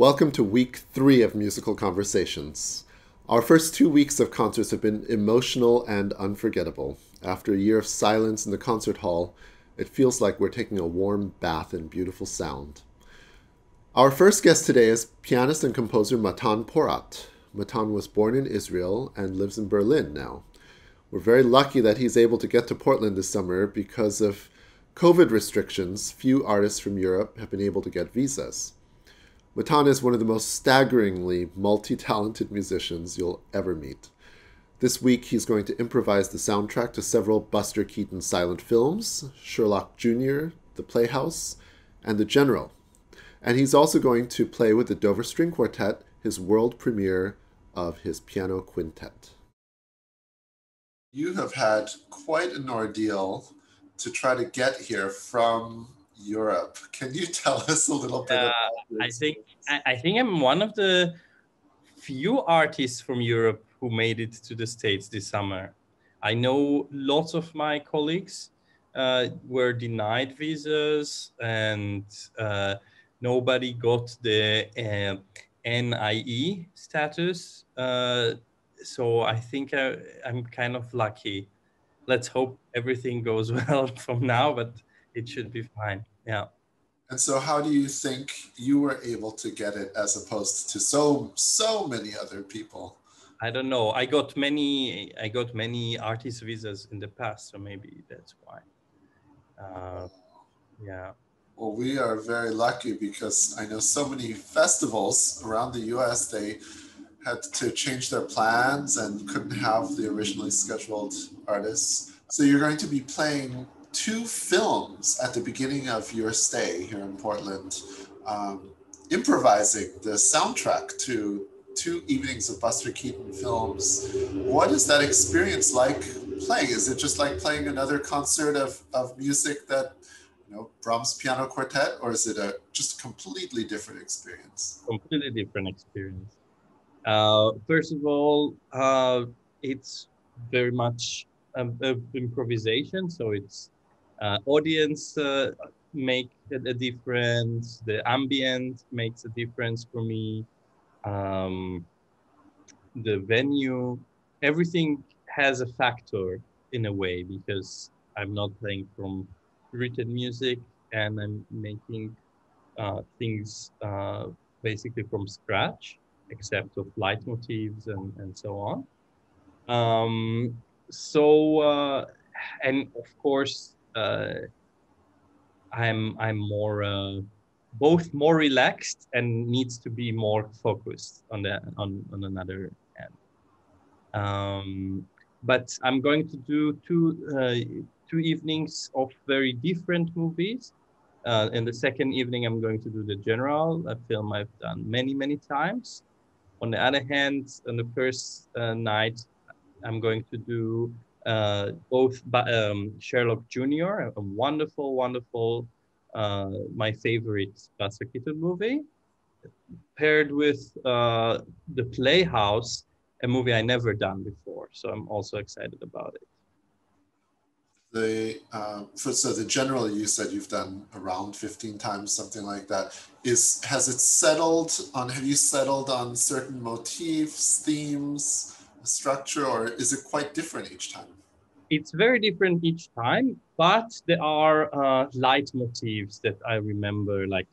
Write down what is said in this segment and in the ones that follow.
Welcome to week three of Musical Conversations. Our first two weeks of concerts have been emotional and unforgettable. After a year of silence in the concert hall, it feels like we're taking a warm bath in beautiful sound. Our first guest today is pianist and composer Matan Porat. Matan was born in Israel and lives in Berlin now. We're very lucky that he's able to get to Portland this summer because of COVID restrictions. Few artists from Europe have been able to get visas. Matan is one of the most staggeringly multi talented musicians you'll ever meet. This week, he's going to improvise the soundtrack to several Buster Keaton silent films Sherlock Jr., The Playhouse, and The General. And he's also going to play with the Dover String Quartet his world premiere of his piano quintet. You have had quite an ordeal to try to get here from Europe. Can you tell us a little bit? Uh, I think I, I think I'm one of the few artists from Europe who made it to the States this summer. I know lots of my colleagues uh, were denied visas and uh, nobody got the uh, NIE status. Uh, so I think I, I'm kind of lucky. Let's hope everything goes well from now, but it should be fine. Yeah. And so how do you think you were able to get it as opposed to so so many other people? I don't know. I got many I got many artist visas in the past, so maybe that's why. Uh, yeah. Well, we are very lucky because I know so many festivals around the US they had to change their plans and couldn't have the originally scheduled artists. So you're going to be playing two films at the beginning of your stay here in Portland, um, improvising the soundtrack to two evenings of Buster Keaton films. What is that experience like playing? Is it just like playing another concert of, of music that, you know, Brahms Piano Quartet, or is it a just completely different experience? Completely different experience. Uh, first of all, uh, it's very much um, improvisation, so it's uh, audience uh, make a difference. The ambient makes a difference for me. Um, the venue, everything has a factor in a way because I'm not playing from written music and I'm making uh, things uh, basically from scratch, except of leitmotifs and, and so on. Um, so, uh, and of course, I'm I'm more uh, both more relaxed and needs to be more focused on the on, on another end. Um, but I'm going to do two uh, two evenings of very different movies. Uh, in the second evening, I'm going to do the General, a film I've done many many times. On the other hand, on the first uh, night, I'm going to do uh, both um, Sherlock Jr., a wonderful, wonderful, uh, my favorite Buster Keaton movie, paired with uh, The Playhouse, a movie I never done before. So I'm also excited about it. The uh, for, so the general you said you've done around 15 times something like that is has it settled on have you settled on certain motifs themes structure or is it quite different each time? It's very different each time, but there are uh, leitmotifs that I remember, like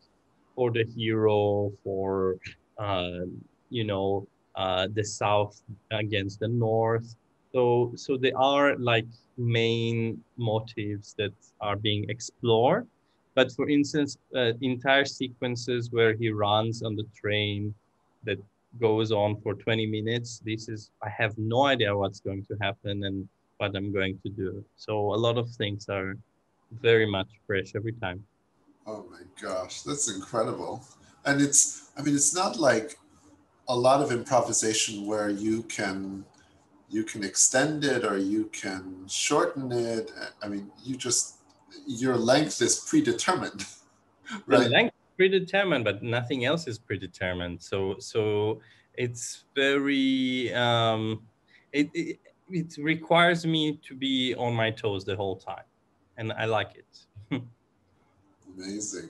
for the hero, for uh, you know uh, the south against the north. So so there are like main motifs that are being explored. But for instance, uh, entire sequences where he runs on the train that goes on for 20 minutes. This is i have no idea what's going to happen and what i'm going to do. So a lot of things are very much fresh every time. Oh my gosh that's incredible. And it's i mean it's not like a lot of improvisation where you can you can extend it or you can shorten it. I mean you just your length is predetermined right? the length predetermined, but nothing else is predetermined. So so it's very um, it, it it requires me to be on my toes the whole time, and I like it. Amazing.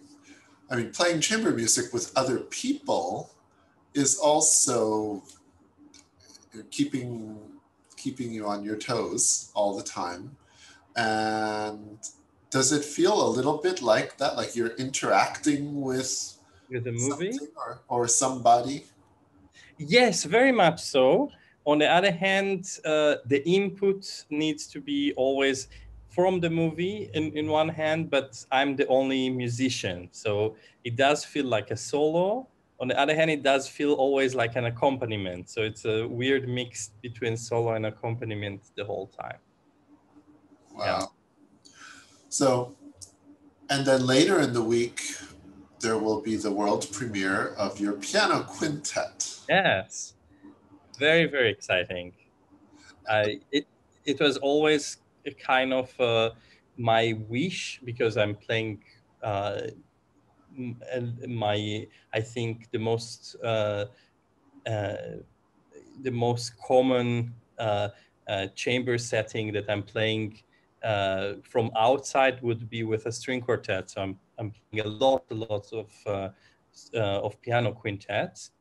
I mean, playing chamber music with other people is also keeping keeping you on your toes all the time. And does it feel a little bit like that, like you're interacting with with the movie or, or somebody? Yes, very much so. On the other hand, uh, the input needs to be always from the movie in, in one hand, but I'm the only musician. So it does feel like a solo. On the other hand, it does feel always like an accompaniment. So it's a weird mix between solo and accompaniment the whole time. Wow. Yeah. So, and then later in the week, there will be the world premiere of your piano quintet. Yes, very very exciting. I it it was always a kind of uh, my wish because I'm playing uh, my I think the most uh, uh the most common uh, uh, chamber setting that I'm playing from outside would be with a string quartet. So I'm I'm playing a lot, a lot of of piano quintets.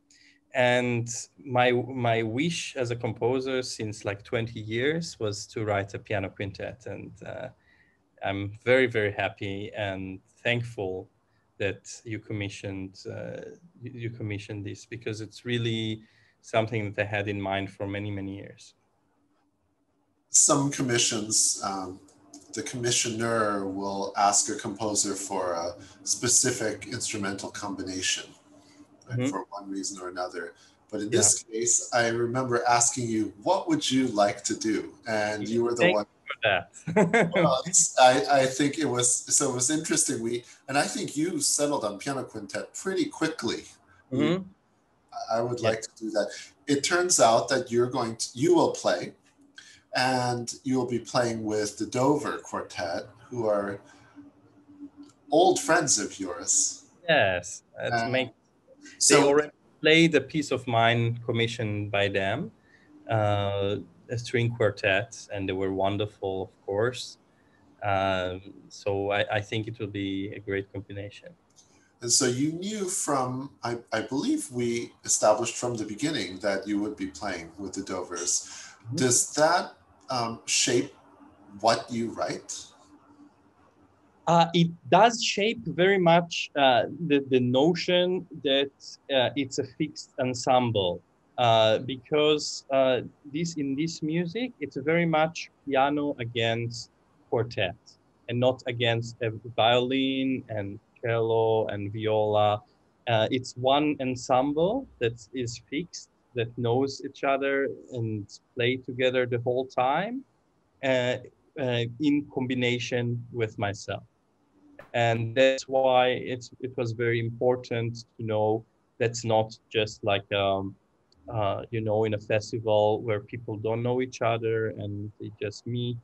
And my my wish as a composer since like 20 years was to write a piano quintet. And uh, i'm very very happy and thankful that you commissioned uh, you commissioned this because it's really something that i had in mind for many many years some commissions um, the commissioner will ask a composer for a specific instrumental combination mm-hmm. for one reason or another. But in this yeah. case, I remember asking you, what would you like to do? And you were the Thank one. that. well, I, I think it was, so it was interesting. We, and I think you settled on piano quintet pretty quickly. Mm-hmm. I would like to do that. It turns out that you're going to, you will play and you will be playing with the Dover Quartet, who are old friends of yours. Yes, makes so, they already played a piece of mine commissioned by them, uh, a string quartet, and they were wonderful, of course. Um, so I, I, think it will be a great combination. And so you knew from, I, I believe we established from the beginning that you would be playing with the Dovers. Mm-hmm. Does that um, shape what you write? Uh, it does shape very much uh, the, the notion that uh, it's a fixed ensemble uh, because uh, this in this music it's very much piano against quartet and not against violin and cello and viola. Uh, it's one ensemble that is fixed that knows each other and play together the whole time in combination with myself. And that's why it's it was very important to know that's not just like um, uh, you know in a festival where people don't know each other and they just meet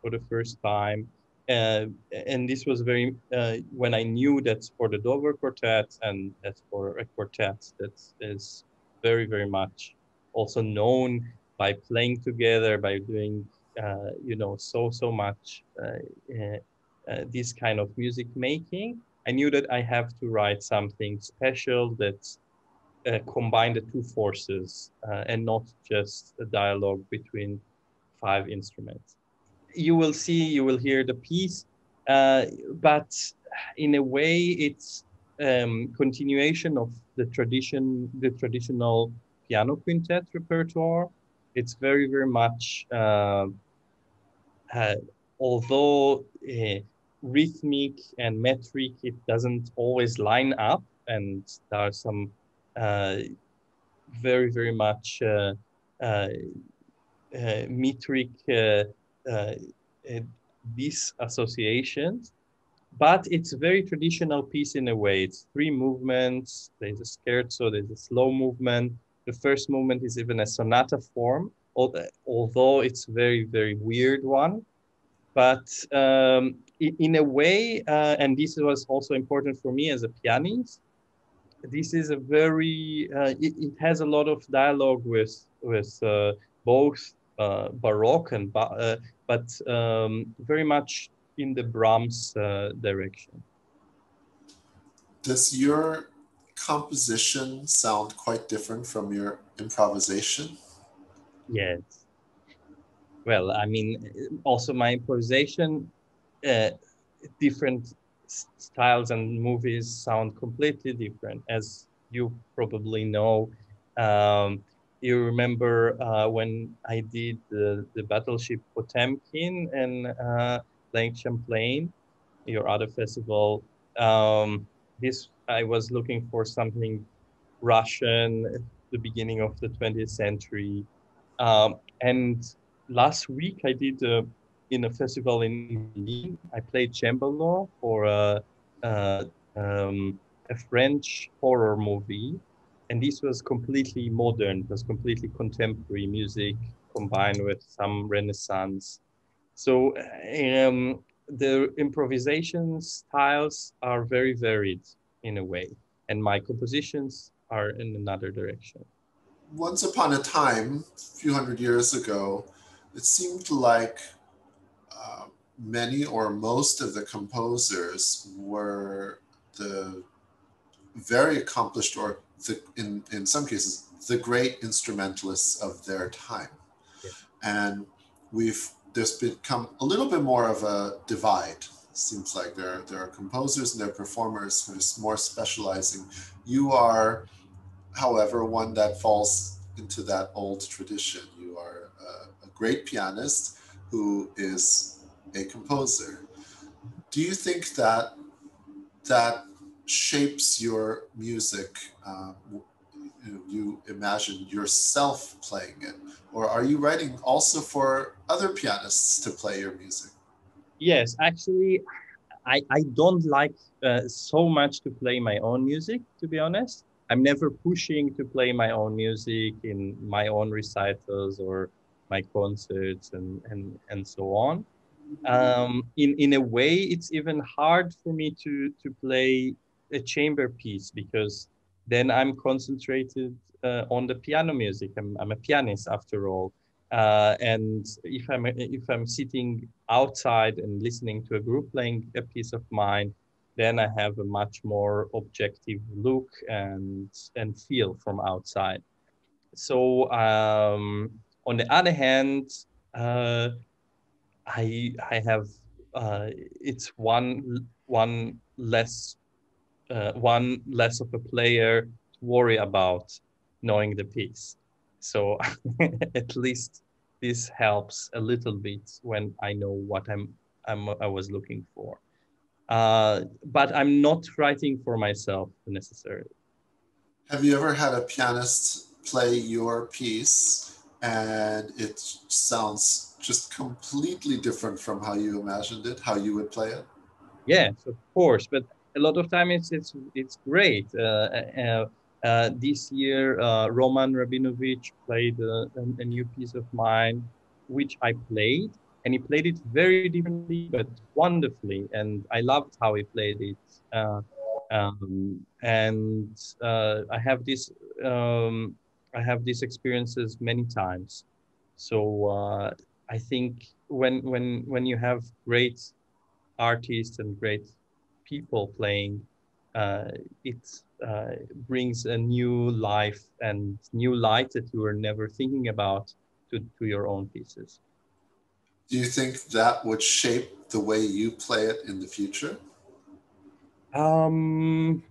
for the first time. Uh, and this was very uh, when I knew that's for the Dover Quartet and that's for a quartet that is very very much also known by playing together by doing uh, you know so so much uh, uh, uh, this kind of music making, I knew that I have to write something special that uh, combine the two forces uh, and not just a dialogue between five instruments. You will see, you will hear the piece, uh, but in a way, it's um, continuation of the tradition, the traditional piano quintet repertoire. It's very, very much, uh, uh, although rhythmic and metric, it doesn't always line up. And there are some uh, very, very much uh, uh, uh metric uh, uh, disassociations. But it's a very traditional piece in a way. It's three movements. There's a scherzo, there's a slow movement. The first movement is even a sonata form, although it's very, very weird one. But um, in a way, uh, and this was also important for me as a pianist, this is a very, uh, it, it, has a lot of dialogue with, with uh, both uh, Baroque and, uh, but um, very much in the Brahms uh, direction. does your composition sound quite different from your improvisation? Yes. Well, I mean, also my improvisation, uh, different styles and movies sound completely different, as you probably know. Um, you remember uh, when I did the, the Battleship Potemkin and uh, Lake Champlain, your other festival. Um, this I was looking for something Russian at the beginning of the 20th century. Um, and last week I did uh, in a festival in Berlin. I played cembalo for a, a, um, a French horror movie, and this was completely modern. It was completely contemporary music combined with some Renaissance. So um, the improvisation styles are very varied in a way, and my compositions are in another direction. Once upon a time, a few hundred years ago, it seemed like uh, many or most of the composers were the very accomplished, or the, in, in some cases, the great instrumentalists of their time. Yeah. And we've there's become a little bit more of a divide. seems like there, there are composers and there are performers who are more specializing. You are, however, one that falls into that old tradition. You are a, a great pianist who is a composer. Do you think that that shapes your music? Uh, you, you imagine yourself playing it or are you writing also for other pianists to play your music? Yes actually i i don't like uh, so much to play my own music to be honest. I'm never pushing to play my own music in my own recitals or my concerts and and and so on. Um, in in a way it's even hard for me to to play a chamber piece because then I'm concentrated uh, on the piano music. I'm, I'm a pianist after all. Uh, and if I'm if I'm sitting outside and listening to a group playing a piece of mine, then I have a much more objective look and and feel from outside. So um, on the other hand, uh, I I have uh, it's one one less uh, one less of a player to worry about knowing the piece. So at least this helps a little bit when I know what I'm, I'm I was looking for. Uh, but I'm not writing for myself necessarily. Have you ever had a pianist play your piece and it sounds just completely different from how you imagined it, how you would play it? Yes, of course. But a lot of time it's it's it's great. Uh, uh, uh, this year, Roman Rabinovich played a, a, new piece of mine, which I played, and he played it very differently but wonderfully, and I loved how he played it. Um, and I have this um, I have these experiences many times. So uh, I think when when when you have great artists and great people playing, uh, it uh, brings a new life and new light that you were never thinking about to, to your own pieces. Do you think that would shape the way you play it in the future? Um,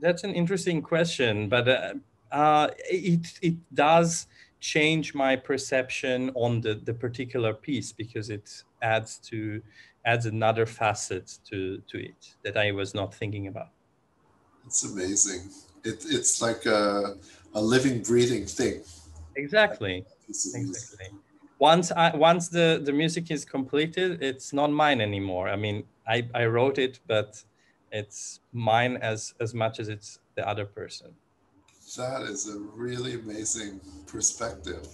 that's an interesting question, but uh, uh, it it does change my perception on the the particular piece because it adds to adds another facet to to it that I was not thinking about. It's amazing. It, it's like a, a living, breathing thing. Exactly. Exactly. Once I once the the music is completed, it's not mine anymore. I mean, I I wrote it, but it's mine as as much as it's the other person. That is a really amazing perspective.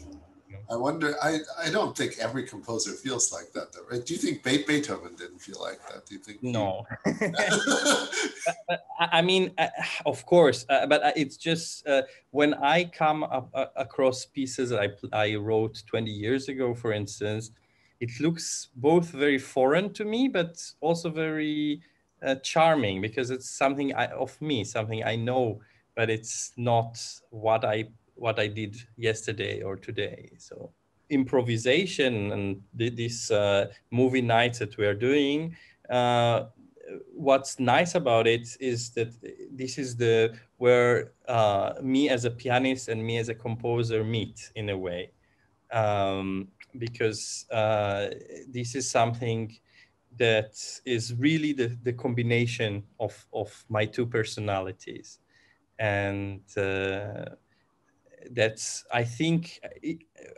I wonder. I, I don't think every composer feels like that, though, right? Do you think Beethoven didn't feel like that? Do you think? No. I mean, uh, of course, uh, but uh, it's just uh, when I come up, uh, across pieces I I wrote 20 years ago, for instance, it looks both very foreign to me, but also very uh, charming because it's something I, of me, something I know, but it's not what I what I did yesterday or today. So improvisation and th- this uh, movie nights that we are doing. Uh, what's nice about it is that this is the where uh, me as a pianist and me as a composer meet in a way um, because uh, this is something that is really the, the combination of, of my two personalities and uh, that's i think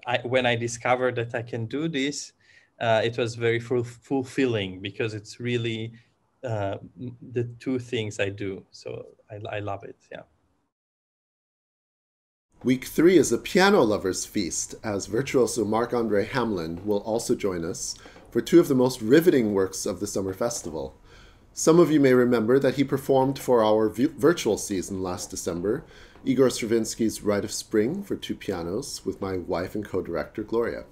I, when i discovered that i can do this uh, it was very full, fulfilling because it's really uh, the two things I do. So I, I love it. Yeah. Week three is a piano lovers feast, as virtuoso Marc-André Hamelin will also join us for two of the most riveting works of the summer festival. Some of you may remember that he performed for our virtual season last December, Igor Stravinsky's Rite of Spring for two pianos, with my wife and co director Gloria.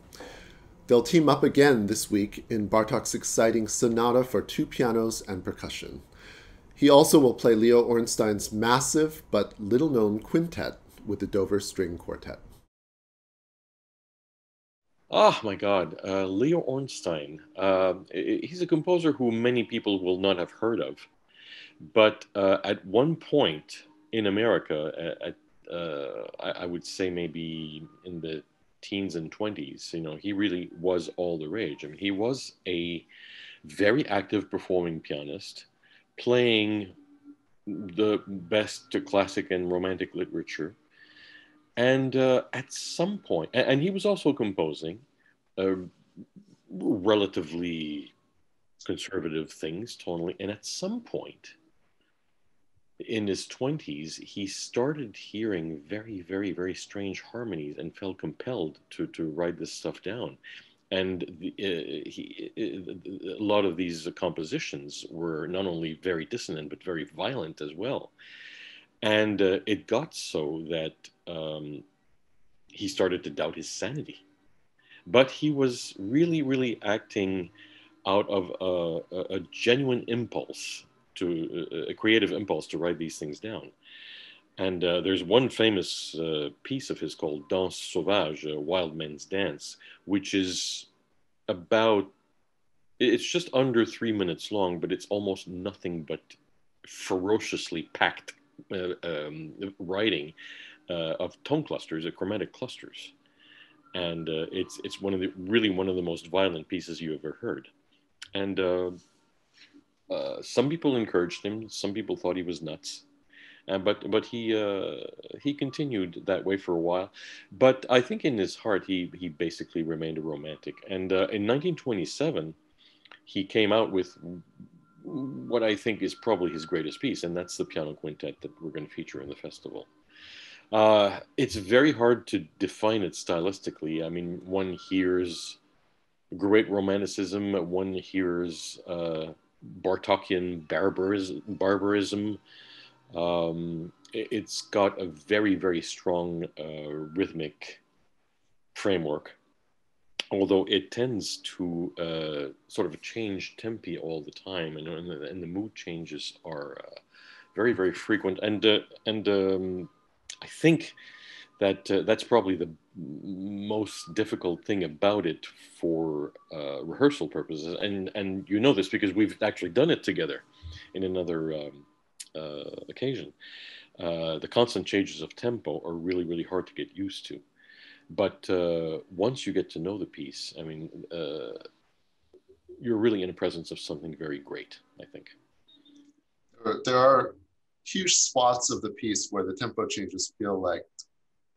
They'll team up again this week in Bartok's exciting sonata for two pianos and percussion. He also will play Leo Ornstein's massive but little known quintet with the Dover String Quartet. Oh my God, uh, Leo Ornstein. Uh, he's a composer who many people will not have heard of. But uh, at one point in America, at, uh, I, I, would say maybe in the teens and 20s you know he really was all the rage. I mean he was a very active performing pianist playing the best classic and romantic literature. And uh, at some point and, and, he was also composing uh, relatively conservative things tonally and at some point in his 20s, he started hearing very, very, very strange harmonies and felt compelled to, to write this stuff down. And the, uh, he, uh, a lot of these compositions were not only very dissonant, but very violent as well. And uh, it got so that um, he started to doubt his sanity. But he was really, really acting out of a, a genuine impulse to uh, a creative impulse to write these things down. And uh, there's one famous uh, piece of his called Danse Sauvage, uh, Wild Men's Dance, which is about, it's just under three minutes long, but it's almost nothing but ferociously packed uh, um, writing uh, of tone clusters, of chromatic clusters. And it's, it's one of the, really one of the most violent pieces you ever heard. And uh, some people encouraged him. Some people thought he was nuts. Uh, but but he uh, he continued that way for a while. But I think in his heart he he basically remained a romantic. And uh, in 1927, he came out with what I think is probably his greatest piece, and that's the piano quintet that we're going to feature in the festival. Uh, it's very hard to define it stylistically. I mean, one hears great romanticism, one hears uh, Bartokian barbarism. barbarism. Um, it, has got a very, very strong uh, rhythmic framework, although it tends to uh, sort of change tempi all the time, and, and, the, and the mood changes are uh, very, very frequent. And uh, and um, I think that uh, that's probably the most difficult thing about it for uh, rehearsal purposes. And and you know this because we've actually done it together in another um, uh, occasion. Uh, the constant changes of tempo are really really hard to get used to. But uh, once you get to know the piece i mean uh, you're really in the presence of something very great i think. There are huge spots of the piece where the tempo changes feel like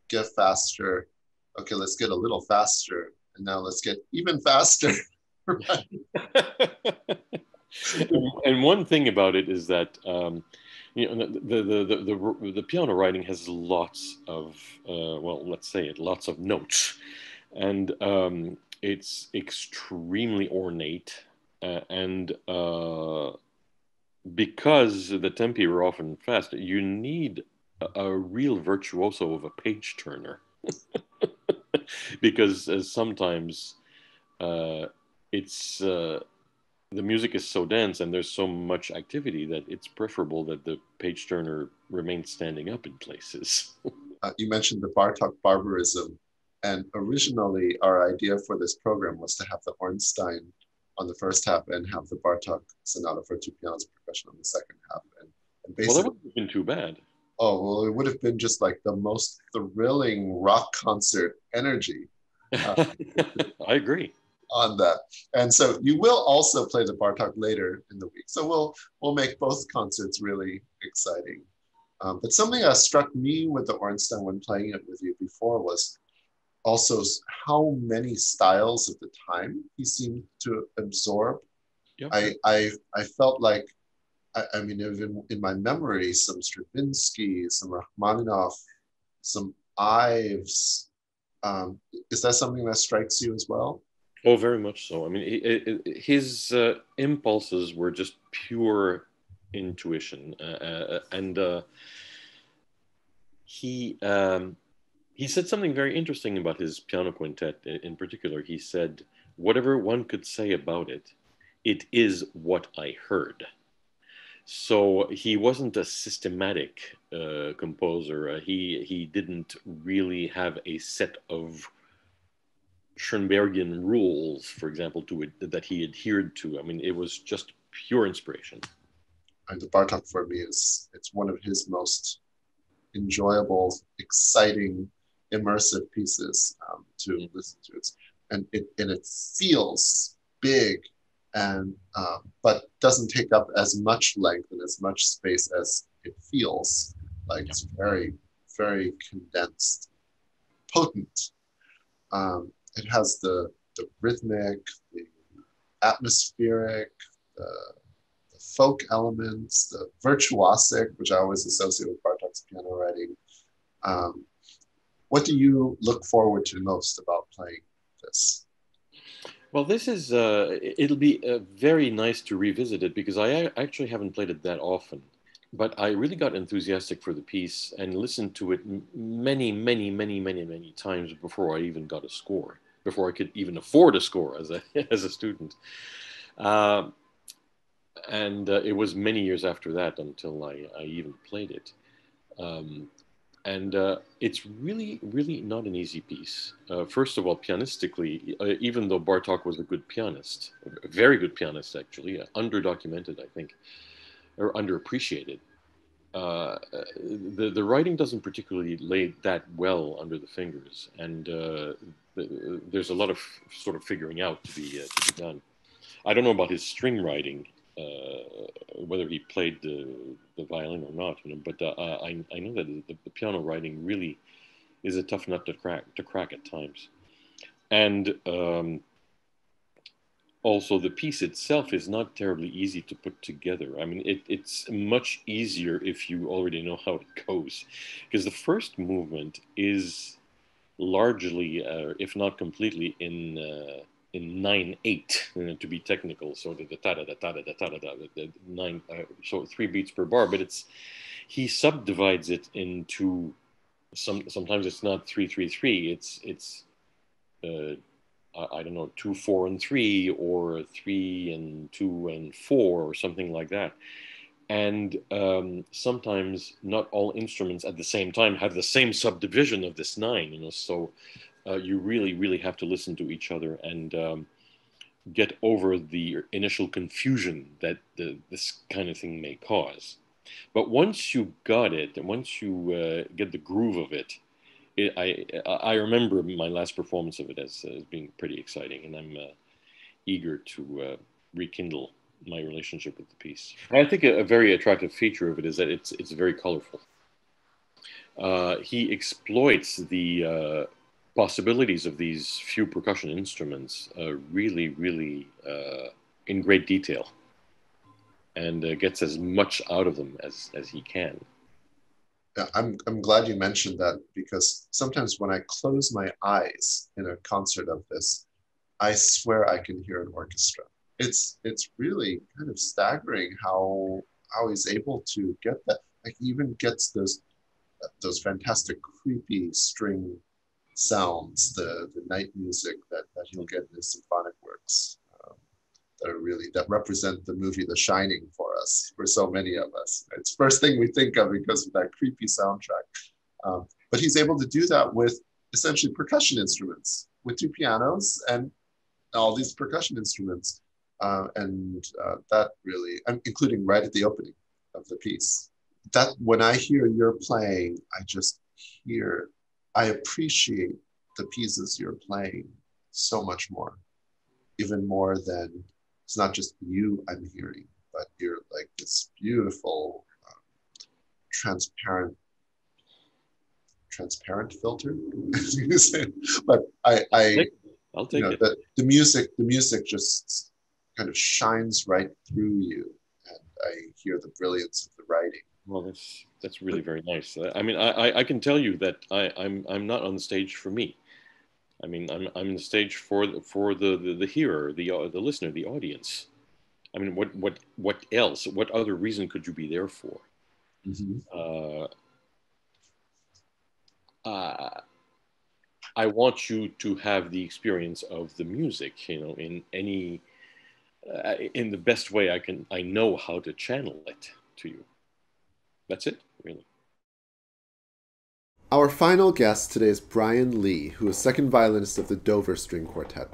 get faster. Okay, let's get a little faster. And now let's get even faster. and one thing about it is that um, you know the, the the, the the piano writing has lots of uh, well let's say it lots of notes and um, it's extremely ornate uh, and uh, because the tempi are often fast you need a, real virtuoso of a page turner because uh, sometimes uh, it's uh, the music is so dense and there's so much activity that it's preferable that the page turner remains standing up in places. uh, you mentioned the Bartok barbarism, and originally our idea for this program was to have the Ornstein on the first half and have the Bartok Sonata for two pianos percussion on the second half. And, and basically, well, that wouldn't have been too bad. Oh well, it would have been just like the most thrilling rock concert energy. Uh, I agree on that. And so you will also play the Bartok later in the week. So we'll we'll make both concerts really exciting. Um, but something that struck me with the Ornstein when playing it with you before was also how many styles at the time he seemed to absorb. Yep. I, I I felt like I, I mean even in my memory some Stravinsky, some Rachmaninoff, some Ives. Um, is that something that strikes you as well? Oh, very much so. I mean, his uh, impulses were just pure intuition, uh, uh, and uh, he um, he said something very interesting about his piano quintet. In particular, he said, "Whatever one could say about it, it is what I heard." So he wasn't a systematic uh, composer. Uh, he he didn't really have a set of Schoenbergian rules, for example, to it that he adhered to. I mean, it was just pure inspiration. And the Bartok for me is it's one of his most enjoyable, exciting, immersive pieces um, to mm listen to. It's, and it and it feels big and um, but doesn't take up as much length and as much space as it feels like it's very very condensed potent um, it has the, the rhythmic, the atmospheric, the, the folk elements, the virtuosic, which I always associate with Bartok's piano writing. Um, what do you look forward to most about playing this? Well, this is, uh, it'll be uh, very nice to revisit it because I actually haven't played it that often. But I really got enthusiastic for the piece and listened to it many, many, many, many, many times before I even got a score before I could even afford a score as a as a student. Uh, and it was many years after that until I, I even played it. Um, and uh, it's really, really not an easy piece. Uh, first of all, pianistically, uh, even though Bartok was a good pianist, a very good pianist actually, uh, underdocumented, I think, or underappreciated. Uh, the the writing doesn't particularly lay that well under the fingers, and uh, the, there's a lot of sort of figuring out to be uh, to be done. I don't know about his string writing, uh, whether he played the, the violin or not, you know, but uh, I I know that the, the, piano writing really is a tough nut to crack to crack at times, and um, also the piece itself is not terribly easy to put together. I mean, it, it's much easier if you already know how it goes, because the first movement is largely, uh, if not completely, in uh, in nine eight to be technical. So the da da da da da da da da nine, uh, so three beats per bar. But it's he subdivides it into some. Sometimes it's not three three three. It's it's uh, I don't know, two, four, and three, or three and two and four, or something like that. And um, sometimes not all instruments at the same time have the same subdivision of this nine, you know. So uh, you really, really have to listen to each other and um, get over the initial confusion that the, this kind of thing may cause. But once you got it, and once you uh, get the groove of it, it, I I remember my last performance of it as, as being pretty exciting, and I'm uh, eager to uh, rekindle my relationship with the piece. I think a, a, very attractive feature of it is that it's it's very colorful. Uh, he exploits the uh, possibilities of these few percussion instruments uh, really, really uh, in great detail, and gets as much out of them as as he can. I'm, I'm glad you mentioned that because sometimes when I close my eyes in a concert of this, I swear I can hear an orchestra. It's it's really kind of staggering how how he's able to get that. Like even gets those those fantastic creepy string sounds, the the night music that, that he'll get in his symphonic works. Um, that are really that represent the movie The Shining for us, for so many of us. It's first thing we think of because of that creepy soundtrack. Um, but he's able to do that with essentially percussion instruments, with two pianos and all these percussion instruments. Uh, and uh, that really, including right at the opening of the piece. That when I hear you're playing, I just hear, I appreciate the pieces you're playing so much more, even more than it's not just you I'm hearing, but you're like this beautiful, um, transparent transparent filter. but I, I I'll take you know, it. The, the music, the music just kind of shines right through you, and I hear the brilliance of the writing. Well, that's that's really very nice. I mean, I, I can tell you that I, I'm I'm not on the stage for me. I mean, I'm I'm on the stage for for the the, the hearer, the uh, the listener, the audience. I mean, what what what else? What other reason could you be there for? Mm-hmm. Uh, uh, I want you to have the experience of the music, you know, in any, uh, in the best way I can, I know how to channel it to you. That's it, really. Our final guest today is Bryan Lee, who is second violinist of the Dover String Quartet.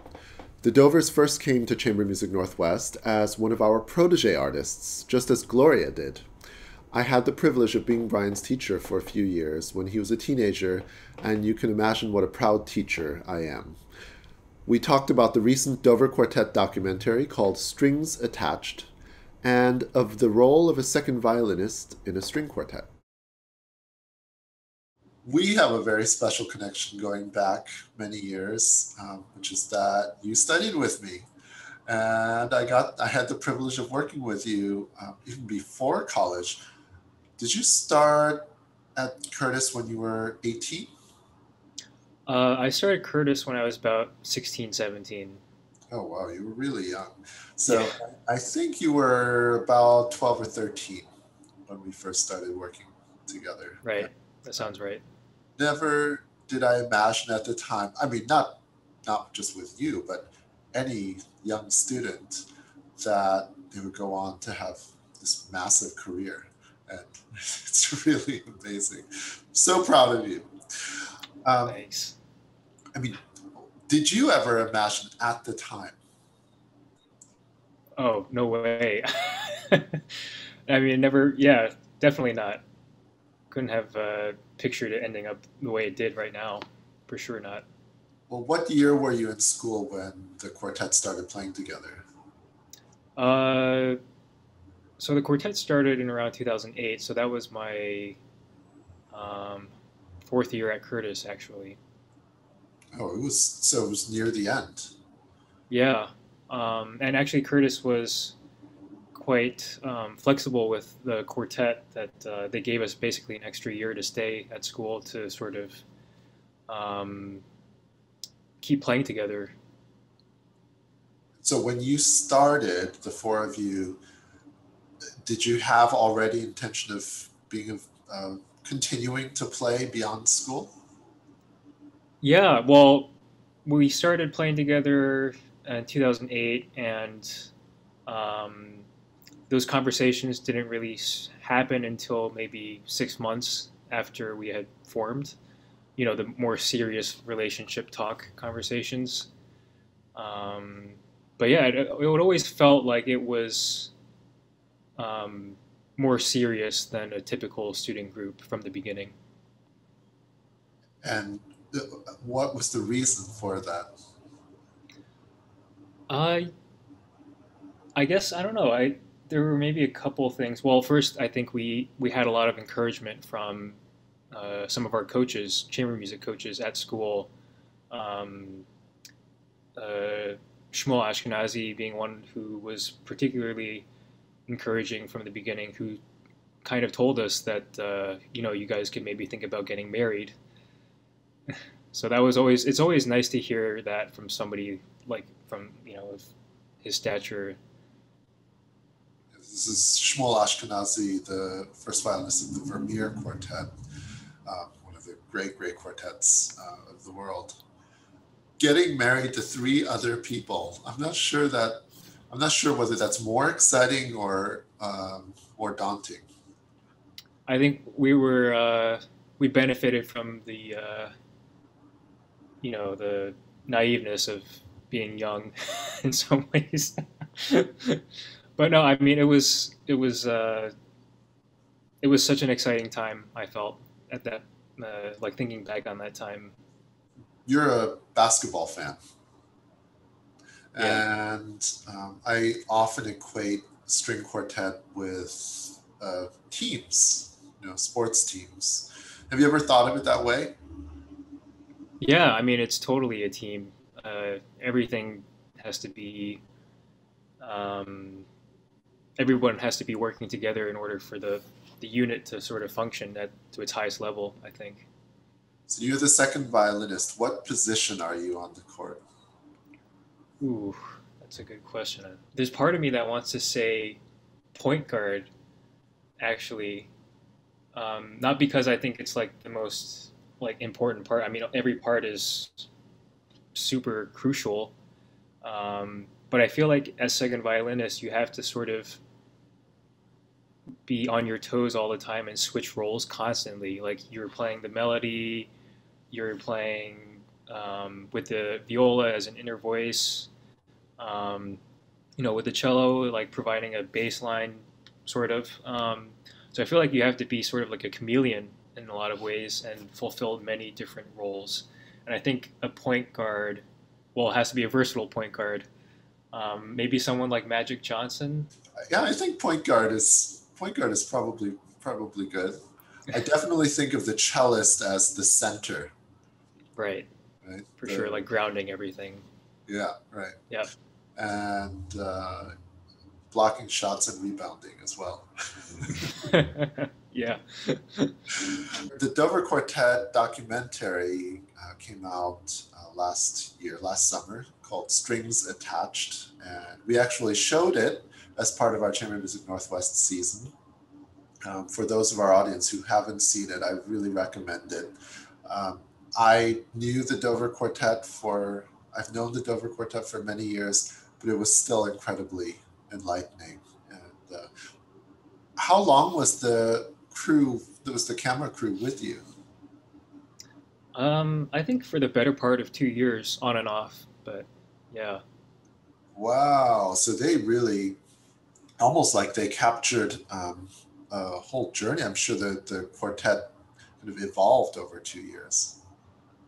The Dovers first came to Chamber Music Northwest as one of our protege artists, just as Gloria did. I had the privilege of being Bryan's teacher for a few years when he was a teenager, and you can imagine what a proud teacher I am. We talked about the recent Dover Quartet documentary called Strings Attached, and of the role of a second violinist in a string quartet. We have a very special connection going back many years, um, which is that you studied with me and I got I had the privilege of working with you um, even before college. Did you start at Curtis when you were 18? Uh, I started Curtis when I was about 16, 17. Oh, wow. You were really young. So yeah. I think you were about 12 or 13 when we first started working together. Right. That sounds right. Never did I imagine at the time, I mean, not not just with you, but any young student that they would go on to have this massive career and it's really amazing. So proud of you. Um, Thanks. I mean, did you ever imagine at the time? Oh no way! I mean, never. Yeah, definitely not. Couldn't have uh, pictured it ending up the way it did right now. For sure not. Well, what year were you in school when the quartet started playing together? Uh, so the quartet started in around 2008. So that was my um, fourth year at Curtis, actually. Oh, it was so it was near the end. Yeah, um, and actually Curtis was quite um, flexible with the quartet that uh, they gave us basically an extra year to stay at school to sort of um, keep playing together. So when you started, the four of you did you have already intention of being uh, continuing to play beyond school? Yeah, well, we started playing together in 2008, and um, those conversations didn't really happen until maybe six months after we had formed. You know, the more serious relationship talk conversations. Um, but yeah, it, it always felt like it was um, more serious than a typical student group from the beginning. And what was the reason for that? I, I guess I don't know. I there were maybe a couple things. Well, first, I think we we had a lot of encouragement from uh, some of our coaches, chamber music coaches at school. Um, uh, Shmuel Ashkenazi being one who was particularly encouraging from the beginning who kind of told us that uh, you know you guys could maybe think about getting married so that was always it's always nice to hear that from somebody like from you know his stature this is Shmuel Ashkenazi, the first violinist of the Vermeer Quartet, um, one of the great, great quartets uh, of the world. Getting married to three other people. I'm not sure that I'm not sure whether that's more exciting or um, more daunting. I think we were uh, we benefited from the uh, you know the naiveness of being young in some ways. but no, I mean it was it was uh, it was such an exciting time. I felt at that uh, like thinking back on that time. You're a basketball fan. Yeah. And um, I often equate string quartet with uh, teams, you know, sports teams. Have you ever thought of it that way? Yeah, I mean it's totally a team. Uh, everything has to be. Um, everyone has to be working together in order for the the unit to sort of function at to its highest level. I think. So you're the second violinist. What position are you on the court? Ooh, that's a good question. There's part of me that wants to say point guard, actually, um, not because I think it's like the most like important part. I mean, every part is super crucial, um, but I feel like as second violinist, you have to sort of be on your toes all the time and switch roles constantly. Like you're playing the melody, you're playing um, with the viola as an inner voice, um, you know, with the cello, like providing a bass line, sort of. Um, so I feel like you have to be sort of like a chameleon in a lot of ways and fulfill many different roles. And I think a point guard, well, it has to be a versatile point guard. Um, maybe someone like Magic Johnson. Yeah, I think point guard is point guard is probably probably good. I definitely think of the cellist as the center. Right. Right. For The- sure, like grounding everything. Yeah. Right. Yep. And uh, blocking shots and rebounding as well. yeah. the Dover Quartet documentary uh, came out uh, last year, last summer, called Strings Attached. And we actually showed it as part of our Chamber Music Northwest season. Um, for those of our audience who haven't seen it, I really recommend it. Um, I knew the Dover Quartet for, I've known the Dover Quartet for many years, but it was still incredibly enlightening. And uh, how long was the crew, was the camera crew with you? Um, I think for the better part of two years, on and off. But yeah, Wow. So they really, almost like they captured um, a whole journey. I'm sure the, the quartet kind of evolved over two years.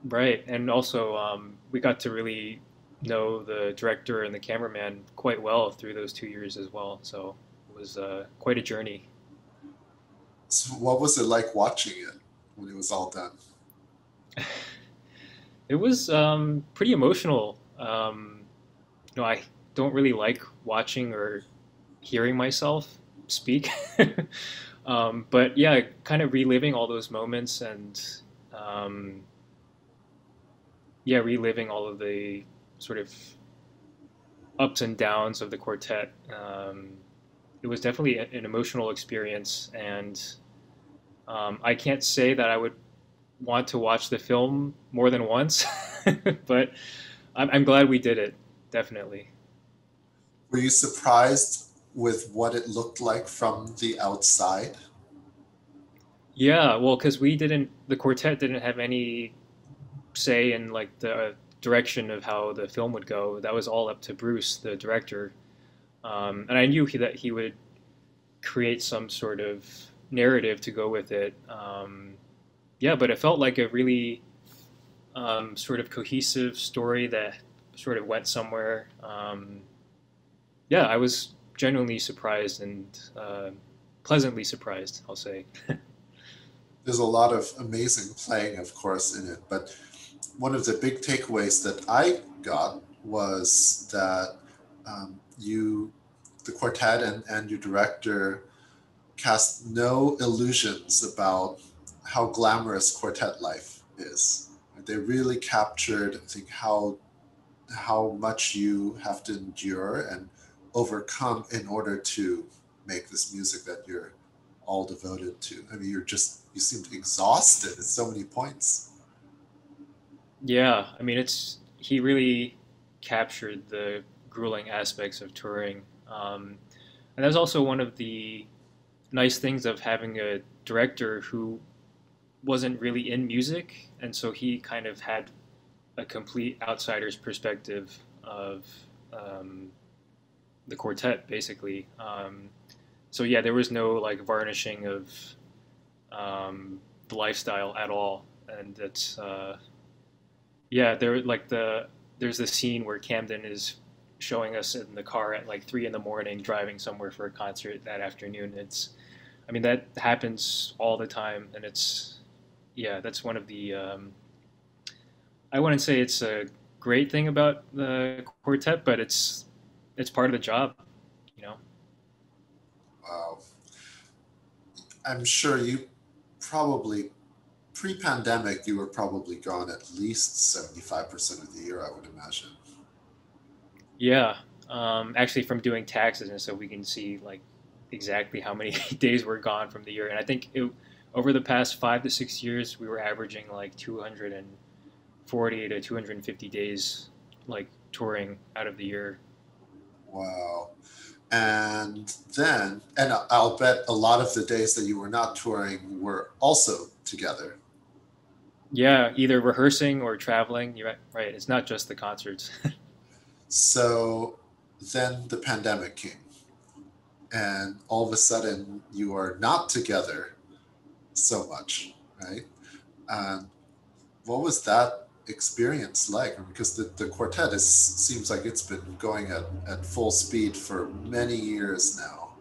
right. And also, um, we got to really know the director and the cameraman quite well through those two years as well. So it was uh, quite a journey. So what was it like watching it when it was all done? It was um, pretty emotional. Um, you know, I don't really like watching or hearing myself speak. um, but yeah, kind of reliving all those moments and um, yeah, reliving all of the sort of ups and downs of the quartet. Um, it was definitely an emotional experience, and um, I can't say that I would want to watch the film more than once, but I'm, I'm glad we did it. Definitely. Were you surprised with what it looked like from the outside? Yeah, well, because we didn't, the quartet didn't have any say in like the direction of how the film would go. That was all up to Bruce, the director, um, and I knew he, that he would create some sort of narrative to go with it. Um, yeah, but it felt like a really um, sort of cohesive story that sort of went somewhere. Um, yeah, I was genuinely surprised and uh, pleasantly surprised. I'll say. There's a lot of amazing playing, of course, in it, but one of the big takeaways that I got was that um, you, the quartet and, and your director, cast no illusions about how glamorous quartet life is. They really captured, I think, how how much you have to endure and overcome in order to make this music that you're all devoted to. I mean, you're just you seemed exhausted at so many points. Yeah, I mean, it's he really captured the grueling aspects of touring. Um, and that's also one of the nice things of having a director who wasn't really in music, and so he kind of had a complete outsider's perspective of um, the quartet, basically. Um, so yeah, there was no like varnishing of um, the lifestyle at all, and it's uh, yeah, there like the there's the scene where Camden is showing us in the car at like three in the morning driving somewhere for a concert that afternoon. It's, I mean, that happens all the time, and it's, yeah, that's one of the. Um, I wouldn't say it's a great thing about the quartet, but it's it's part of the job, you know. Wow. I'm sure you probably pre-pandemic you were probably gone at least 75% of the year, I would imagine. Yeah, um, actually, from doing taxes, and so we can see like exactly how many days we're gone from the year. And I think it, over the past five to six years, we were averaging like 240 to 250 days, like touring out of the year. Wow. And then, and I'll bet a lot of the days that you were not touring were also together. Yeah, either rehearsing or traveling. You're right. right. It's not just the concerts. So then the pandemic came, and all of a sudden you are not together so much, right? And what was that experience like? Because the, the quartet is, seems like it's been going at, at full speed for many years now.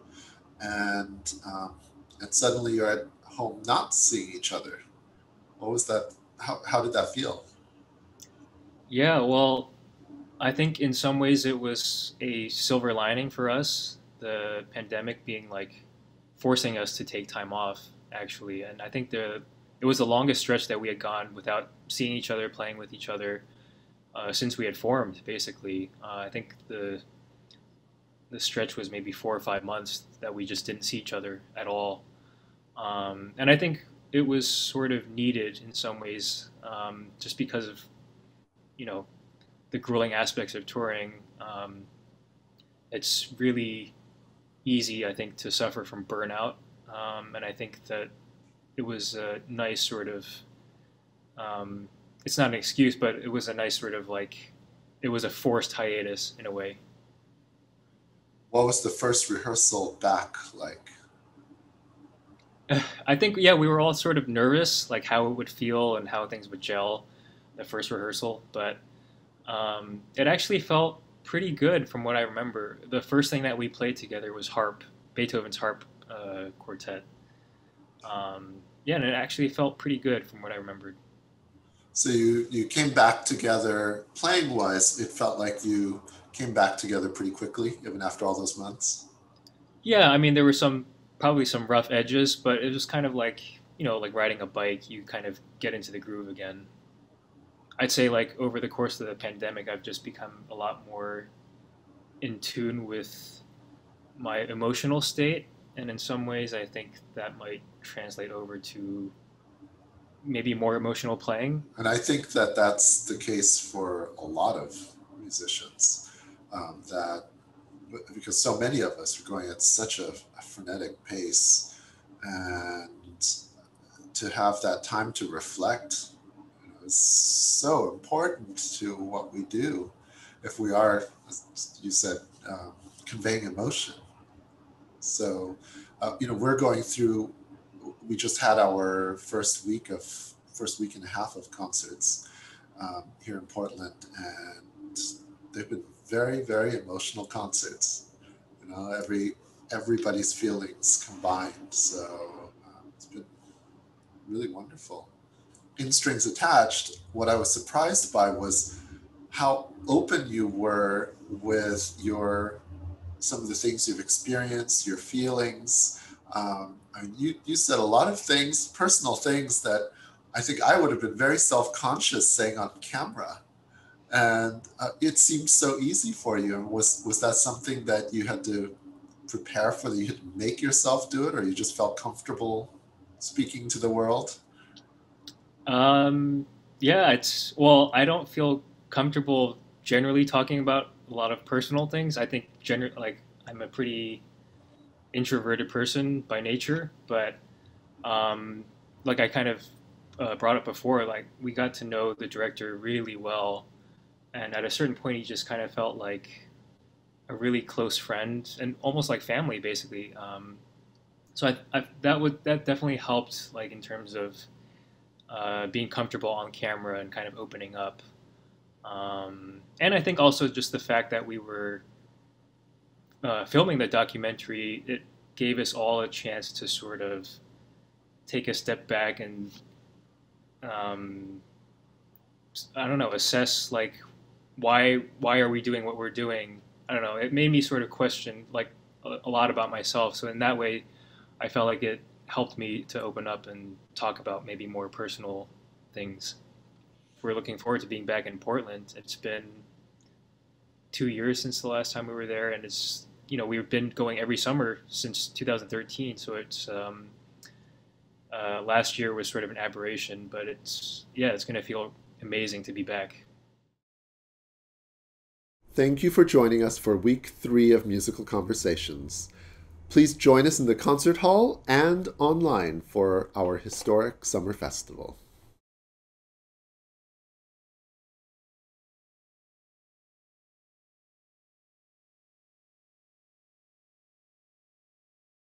And, um, and suddenly you're at home not seeing each other. What was that? How, how did that feel? Yeah, well, I think in some ways it was a silver lining for us, the pandemic being like forcing us to take time off actually. And I think the it was the longest stretch that we had gone without seeing each other, playing with each other uh, since we had formed. Basically, uh, I think the the stretch was maybe four or five months that we just didn't see each other at all. Um, and I think it was sort of needed in some ways, um, just because of you know the grueling aspects of touring, um, it's really easy, I think, to suffer from burnout. Um, and I think that it was a nice sort of, um, it's not an excuse, but it was a nice sort of like, it was a forced hiatus in a way. What was the first rehearsal back like? I think, yeah, we were all sort of nervous, like how it would feel and how things would gel the first rehearsal. But um, it actually felt pretty good from what I remember. The first thing that we played together was harp, Beethoven's harp uh, quartet. Um, yeah, and it actually felt pretty good from what I remembered. So you you came back together playing wise. It felt like you came back together pretty quickly, even after all those months. Yeah, I mean there were some probably some rough edges, but it was kind of like you know like riding a bike. You kind of get into the groove again. I'd say like over the course of the pandemic, I've just become a lot more in tune with my emotional state, and in some ways, I think that might translate over to maybe more emotional playing. And I think that that's the case for a lot of musicians. Um, that because so many of us are going at such a, a frenetic pace, and to have that time to reflect is so important to what we do if we are, as you said, um, conveying emotion. So, uh, you know, we're going through, we just had our first week of, first week and a half of concerts um, here in Portland, and they've been very, very emotional concerts. You know, every everybody's feelings combined. So um, it's been really wonderful in strings attached, what I was surprised by was how open you were with your some of the things you've experienced, your feelings. Um, I mean, you you said a lot of things, personal things that I think I would have been very self-conscious saying on camera, and uh, it seemed so easy for you. Was was that something that you had to prepare for? That you had to make yourself do it, or you just felt comfortable speaking to the world? Um, yeah, it's well, I don't feel comfortable generally talking about a lot of personal things. I think generally, like I'm a pretty introverted person by nature, but um, like I kind of uh, brought up before, like we got to know the director really well, and at a certain point, he just kind of felt like a really close friend and almost like family, basically. Um, so I, I, that would that definitely helped, like in terms of uh, being comfortable on camera and kind of opening up. Um, and I think also just the fact that we were uh, filming the documentary, it gave us all a chance to sort of take a step back and um, I don't know, assess like why why are we doing what we're doing? I don't know. It made me sort of question like a, a lot about myself. So in that way, I felt like it helped me to open up and talk about maybe more personal things. We're looking forward to being back in Portland. It's been two years since the last time we were there, and it's you know we've been going every summer since 2013. So it's um, uh, last year was sort of an aberration, but it's yeah, it's going to feel amazing to be back. Thank you for joining us for week three of Musical Conversations. Please join us in the concert hall and online for our historic summer festival.